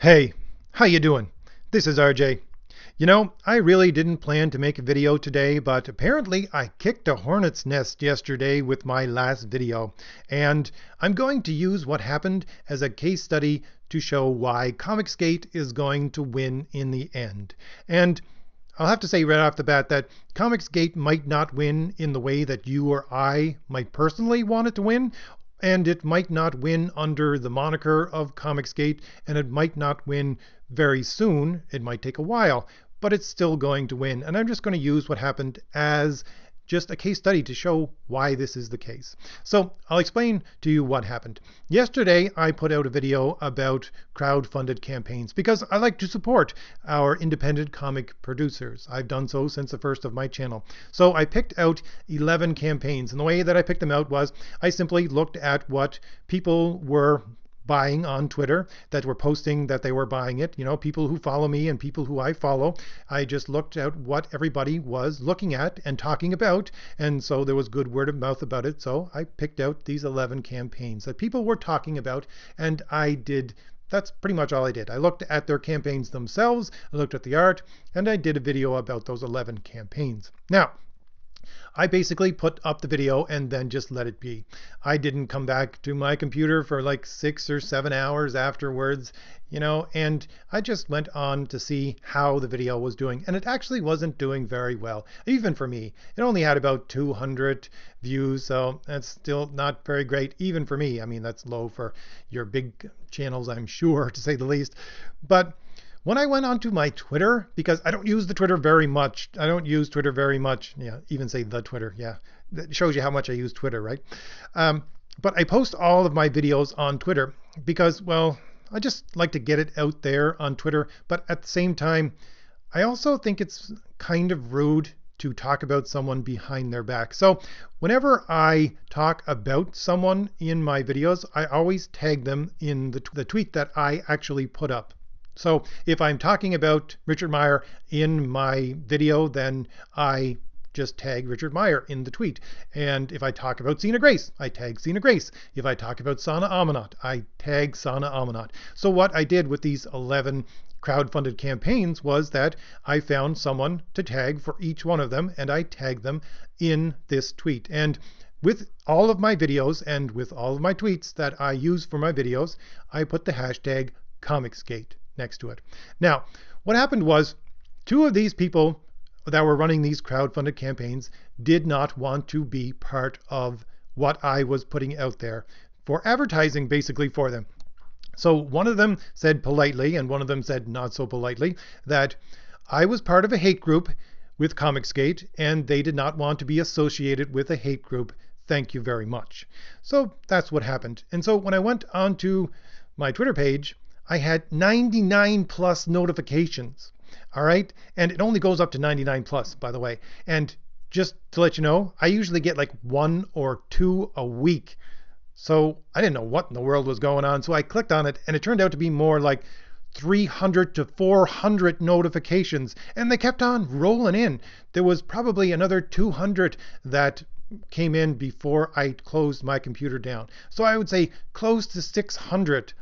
Hey, how you doing? This is RJ. You know, I really didn't plan to make a video today, but apparently I kicked a hornet's nest yesterday with my last video, and I'm going to use what happened as a case study to show why Comicsgate is going to win in the end. And I'll have to say right off the bat that Comicsgate might not win in the way that you or I might personally want it to win, and it might not win under the moniker of Comicsgate, and it might not win very soon. It might take a while, but it's still going to win. And I'm just going to use what happened as just a case study to show why this is the case. So I'll explain to you what happened. Yesterday, I put out a video about crowd-funded campaigns because I like to support our independent comic producers. I've done so since the first of my channel. So I picked out 11 campaigns. And the way that I picked them out was I simply looked at what people were buying on Twitter that were posting that they were buying it. You know, people who follow me and people who I follow. I just looked at what everybody was looking at and talking about. And so there was good word of mouth about it. So I picked out these 11 campaigns that people were talking about. And I did that's pretty much all I did. I looked at their campaigns themselves, I looked at the art, and I did a video about those 11 campaigns. Now, I basically put up the video and then just let it be. I didn't come back to my computer for like six or seven hours afterwards, you know, and I just went on to see how the video was doing. And it actually wasn't doing very well, even for me. It only had about 200 views, so that's still not very great, even for me. I mean, that's low for your big channels, I'm sure, to say the least. But when I went onto my Twitter, because I don't use the Twitter very much, I don't use Twitter very much. Yeah, even say the Twitter. Yeah, that shows you how much I use Twitter, right? Um, but I post all of my videos on Twitter because, well, I just like to get it out there on Twitter. But at the same time, I also think it's kind of rude to talk about someone behind their back. So whenever I talk about someone in my videos, I always tag them in the, the tweet that I actually put up. So if I'm talking about Richard Meyer in my video, then I just tag Richard Meyer in the tweet. And if I talk about Sina Grace, I tag Sina Grace. If I talk about Sana Amanat, I tag Sana Amanat. So what I did with these 11 crowd-funded campaigns was that I found someone to tag for each one of them, and I tagged them in this tweet. And with all of my videos and with all of my tweets that I use for my videos, I put the hashtag Comicsgate next to it. Now, what happened was two of these people that were running these crowd-funded campaigns did not want to be part of what I was putting out there for advertising basically for them. So one of them said politely, and one of them said not so politely, that I was part of a hate group with Comicsgate, and they did not want to be associated with a hate group. Thank you very much. So that's what happened. And so when I went onto my Twitter page, I had 99 plus notifications. All right. And it only goes up to 99 plus, by the way. And just to let you know, I usually get like one or two a week. So I didn't know what in the world was going on. So I clicked on it and it turned out to be more like 300 to 400 notifications. And they kept on rolling in. There was probably another 200 that came in before I closed my computer down. So I would say close to 600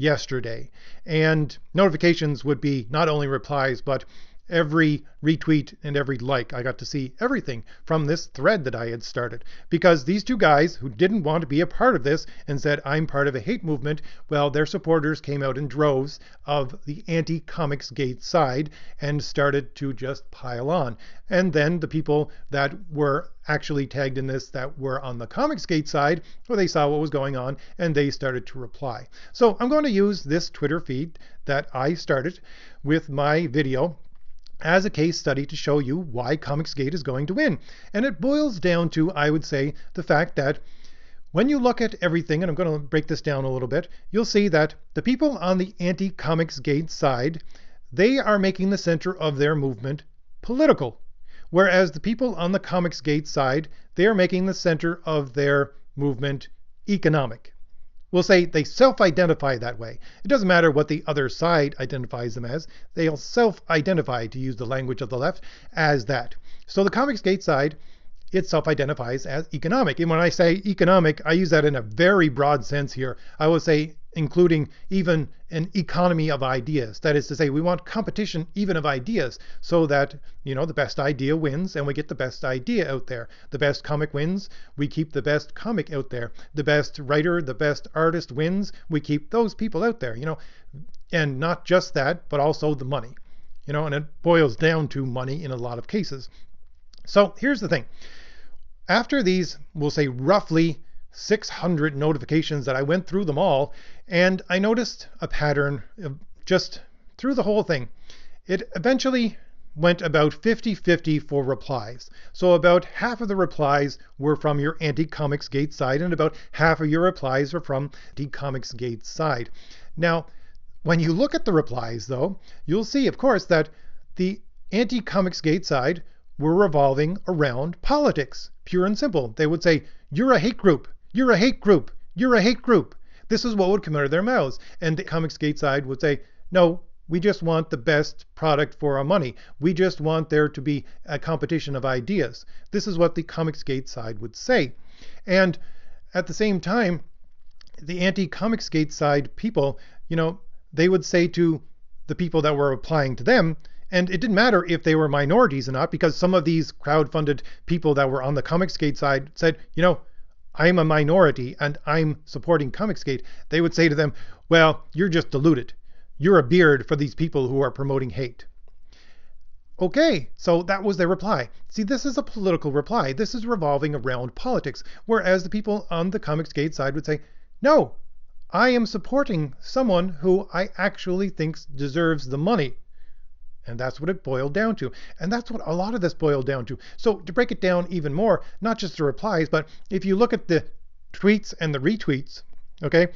yesterday. And notifications would be not only replies, but every retweet and every like. I got to see everything from this thread that I had started. Because these two guys who didn't want to be a part of this and said, I'm part of a hate movement, well, their supporters came out in droves of the anti Comicsgate side and started to just pile on. And then the people that were actually tagged in this that were on the Comicsgate side, well, they saw what was going on and they started to reply. So I'm going to use this Twitter feed that I started with my video as a case study to show you why Comicsgate is going to win. And it boils down to, I would say, the fact that when you look at everything, and I'm going to break this down a little bit, you'll see that the people on the anti-Comicsgate side, they are making the center of their movement political. Whereas the people on the Comicsgate side, they are making the center of their movement economic. We'll say they self-identify that way. It doesn't matter what the other side identifies them as. They'll self-identify, to use the language of the left, as that. So the Comics Gate side it self identifies as economic. And when I say economic, I use that in a very broad sense here. I would say including even an economy of ideas. That is to say, we want competition even of ideas so that, you know, the best idea wins and we get the best idea out there. The best comic wins, we keep the best comic out there. The best writer, the best artist wins, we keep those people out there, you know. And not just that, but also the money. You know, and it boils down to money in a lot of cases. So here's the thing. After these, we'll say roughly 600 notifications that I went through them all and I noticed a pattern just through the whole thing. It eventually went about 50 50 for replies. So about half of the replies were from your anti Comics Gate side, and about half of your replies were from the Comics Gate side. Now, when you look at the replies, though, you'll see, of course, that the anti Comics Gate side were revolving around politics, pure and simple. They would say, You're a hate group. You're a hate group. You're a hate group. This is what would come out of their mouths. And the Comics Gate side would say, no, we just want the best product for our money. We just want there to be a competition of ideas. This is what the Comics Gate side would say. And at the same time, the anti Comics Gate side people, you know, they would say to the people that were applying to them, and it didn't matter if they were minorities or not, because some of these crowd-funded people that were on the Comics Gate side said, you know, I'm a minority and I'm supporting Comicsgate, they would say to them, well, you're just deluded. You're a beard for these people who are promoting hate. Okay, so that was their reply. See, this is a political reply. This is revolving around politics. Whereas the people on the Comicsgate side would say, no, I am supporting someone who I actually think deserves the money. And that's what it boiled down to. And that's what a lot of this boiled down to. So to break it down even more, not just the replies, but if you look at the tweets and the retweets, okay?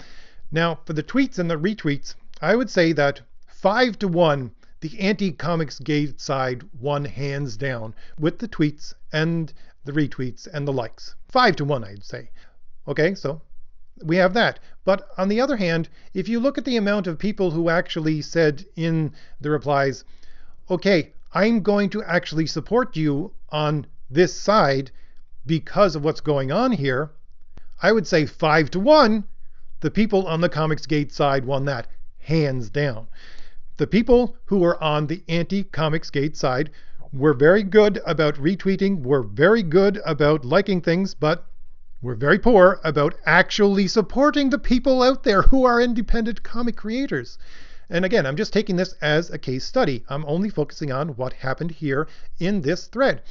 Now, for the tweets and the retweets, I would say that five to one, the anti-comics gate side won hands down with the tweets and the retweets and the likes. Five to one, I'd say. Okay, so we have that. But on the other hand, if you look at the amount of people who actually said in the replies, okay, I'm going to actually support you on this side because of what's going on here, I would say five to one, the people on the Comics Gate side won that, hands down. The people who were on the anti Comics Gate side were very good about retweeting, were very good about liking things, but were very poor about actually supporting the people out there who are independent comic creators. And again, I'm just taking this as a case study. I'm only focusing on what happened here in this thread.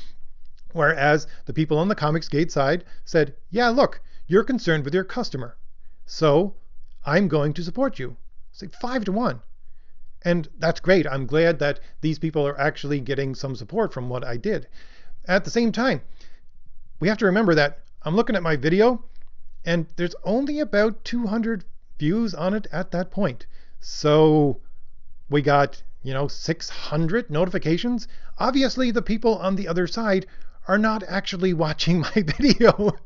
Whereas the people on the Comics Gate side said, yeah, look, you're concerned with your customer. So I'm going to support you. It's like five to one. And that's great. I'm glad that these people are actually getting some support from what I did. At the same time, we have to remember that I'm looking at my video and there's only about 200 views on it at that point. So we got, you know, 600 notifications. Obviously, the people on the other side are not actually watching my video.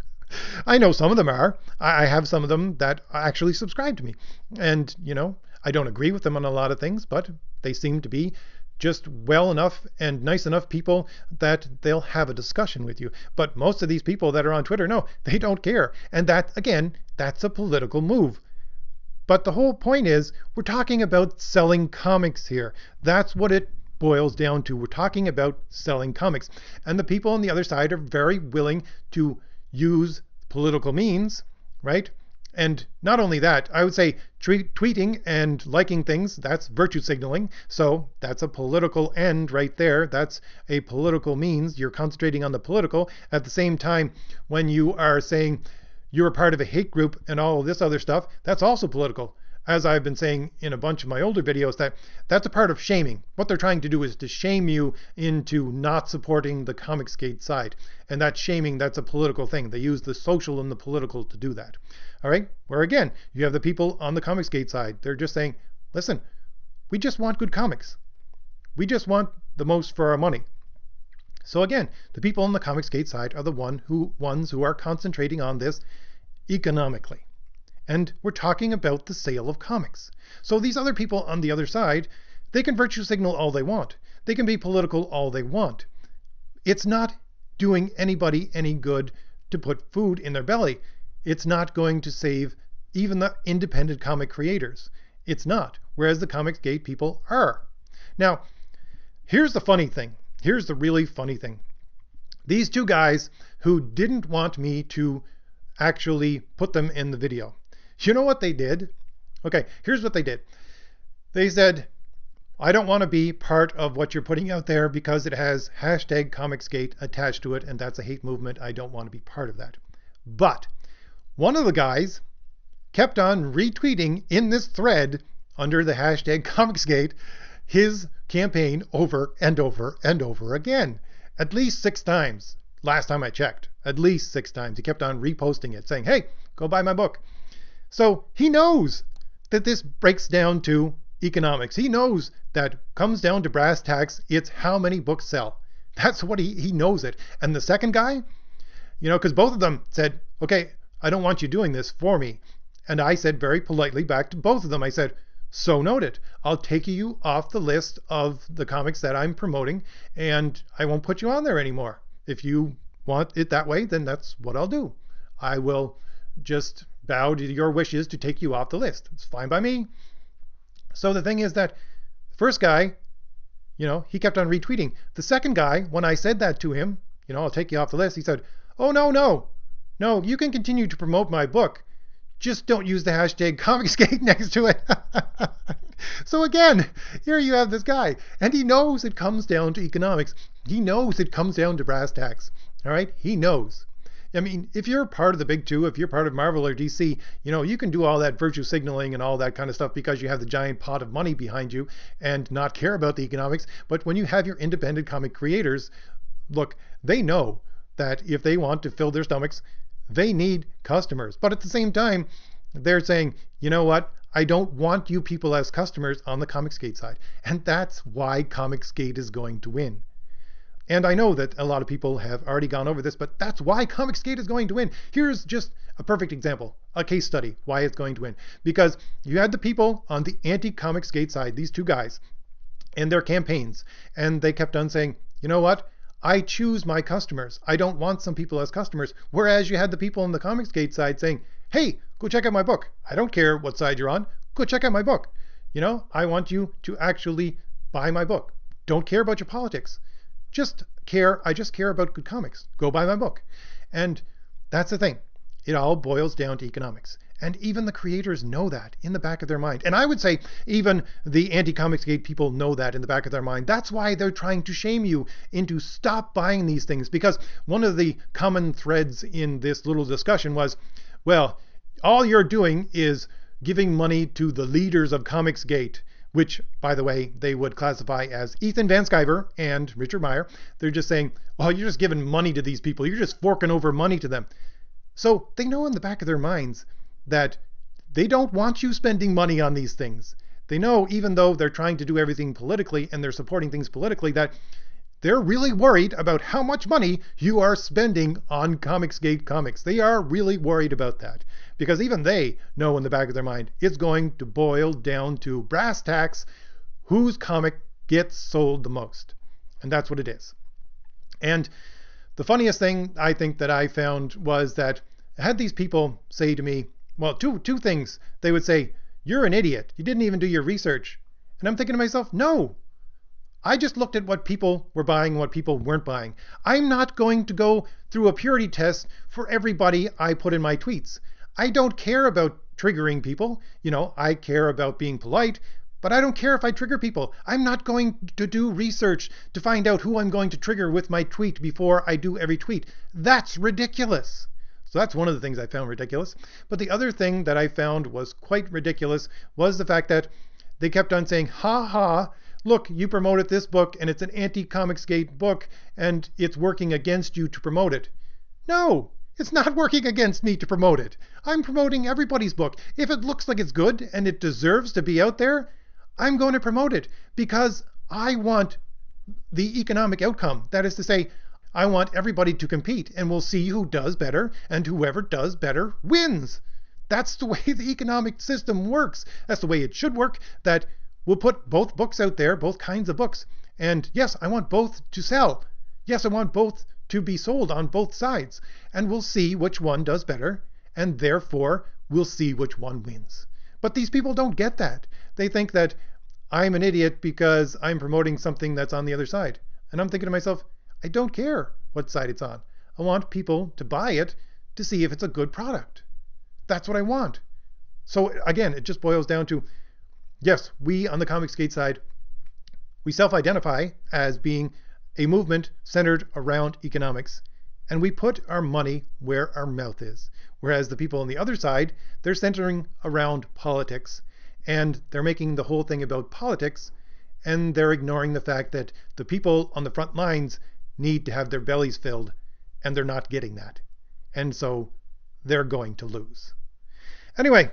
I know some of them are. I have some of them that actually subscribe to me. And, you know, I don't agree with them on a lot of things, but they seem to be just well enough and nice enough people that they'll have a discussion with you. But most of these people that are on Twitter, no, they don't care. And that, again, that's a political move. But the whole point is, we're talking about selling comics here. That's what it boils down to. We're talking about selling comics. And the people on the other side are very willing to use political means, right? And not only that, I would say tweeting and liking things, that's virtue signaling. So that's a political end right there. That's a political means. You're concentrating on the political. At the same time, when you are saying, you're a part of a hate group and all of this other stuff, that's also political. As I've been saying in a bunch of my older videos, that that's a part of shaming. What they're trying to do is to shame you into not supporting the Comicsgate side. And that shaming, that's a political thing. They use the social and the political to do that. All right? Where again, you have the people on the Comicsgate side. They're just saying, listen, we just want good comics. We just want the most for our money. So again, the people on the Comicsgate side are the one who ones who are concentrating on this economically. And we're talking about the sale of comics. So these other people on the other side, they can virtue signal all they want. They can be political all they want. It's not doing anybody any good to put food in their belly. It's not going to save even the independent comic creators. It's not, whereas the Comicsgate people are. Now, here's the funny thing. Here's the really funny thing. These two guys who didn't want me to actually put them in the video. You know what they did? Okay, here's what they did. They said, I don't want to be part of what you're putting out there because it has hashtag Comicsgate attached to it, and that's a hate movement. I don't want to be part of that. But one of the guys kept on retweeting in this thread under the hashtag Comicsgate his campaign over and over and over again. At least six times. Last time I checked. At least six times. He kept on reposting it, saying, hey, go buy my book. So he knows that this breaks down to economics. He knows that comes down to brass tacks, it's how many books sell. That's what he, he knows it. And the second guy, you know, because both of them said, okay, I don't want you doing this for me. And I said very politely back to both of them, I said, so noted. I'll take you off the list of the comics that I'm promoting and I won't put you on there anymore. If you want it that way, then that's what I'll do. I will just bow to your wishes to take you off the list. It's fine by me. So the thing is that the first guy, you know, he kept on retweeting. The second guy, when I said that to him, you know, I'll take you off the list, he said, Oh, no, no, no, you can continue to promote my book. Just don't use the hashtag Comicsgate next to it. so again, here you have this guy, and he knows it comes down to economics. He knows it comes down to brass tacks. All right, he knows. I mean, if you're part of the big two, if you're part of Marvel or DC, you know, you can do all that virtue signaling and all that kind of stuff because you have the giant pot of money behind you and not care about the economics. But when you have your independent comic creators, look, they know that if they want to fill their stomachs, they need customers. But at the same time, they're saying, you know what? I don't want you people as customers on the Comicsgate side. And that's why Comicsgate is going to win. And I know that a lot of people have already gone over this, but that's why Comicsgate is going to win. Here's just a perfect example, a case study, why it's going to win. Because you had the people on the anti-Comicsgate side, these two guys, and their campaigns, and they kept on saying, you know what? I choose my customers. I don't want some people as customers. Whereas you had the people on the Comicsgate side saying, hey, go check out my book. I don't care what side you're on. Go check out my book. You know, I want you to actually buy my book. Don't care about your politics just care, I just care about good comics. Go buy my book. And that's the thing. It all boils down to economics. And even the creators know that in the back of their mind. And I would say even the anti-Comicsgate people know that in the back of their mind. That's why they're trying to shame you into stop buying these things. Because one of the common threads in this little discussion was, well, all you're doing is giving money to the leaders of Comicsgate which, by the way, they would classify as Ethan Van Sciver and Richard Meyer. They're just saying, well, you're just giving money to these people. You're just forking over money to them. So they know in the back of their minds that they don't want you spending money on these things. They know, even though they're trying to do everything politically and they're supporting things politically, that they're really worried about how much money you are spending on Comicsgate comics. They are really worried about that because even they know in the back of their mind it's going to boil down to brass tacks whose comic gets sold the most. And that's what it is. And the funniest thing I think that I found was that I had these people say to me, well, two, two things. They would say, You're an idiot. You didn't even do your research. And I'm thinking to myself, No, I just looked at what people were buying and what people weren't buying. I'm not going to go through a purity test for everybody I put in my tweets. I don't care about triggering people. You know, I care about being polite, but I don't care if I trigger people. I'm not going to do research to find out who I'm going to trigger with my tweet before I do every tweet. That's ridiculous. So that's one of the things I found ridiculous. But the other thing that I found was quite ridiculous was the fact that they kept on saying, ha ha, look, you promoted this book and it's an anti Comicsgate book and it's working against you to promote it. No, it's not working against me to promote it. I'm promoting everybody's book. If it looks like it's good and it deserves to be out there, I'm going to promote it because I want the economic outcome. That is to say, I want everybody to compete and we'll see who does better and whoever does better wins. That's the way the economic system works. That's the way it should work that we'll put both books out there, both kinds of books. And yes, I want both to sell. Yes, I want both to be sold on both sides, and we'll see which one does better, and therefore we'll see which one wins. But these people don't get that. They think that I'm an idiot because I'm promoting something that's on the other side. And I'm thinking to myself, I don't care what side it's on. I want people to buy it to see if it's a good product. That's what I want. So again, it just boils down to yes, we on the Comicsgate side, we self identify as being a movement centered around economics, and we put our money where our mouth is. Whereas the people on the other side, they're centering around politics and they're making the whole thing about politics and they're ignoring the fact that the people on the front lines need to have their bellies filled and they're not getting that. And so they're going to lose. Anyway,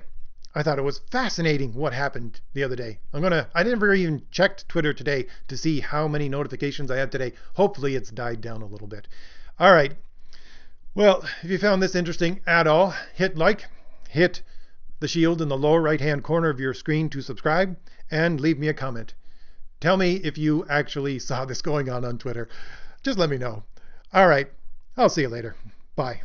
I thought it was fascinating what happened the other day. I'm gonna I never even checked Twitter today to see how many notifications I had today. Hopefully it's died down a little bit. All right. Well, if you found this interesting at all, hit like, hit the shield in the lower right hand corner of your screen to subscribe and leave me a comment. Tell me if you actually saw this going on on Twitter. Just let me know. All right. I'll see you later. Bye.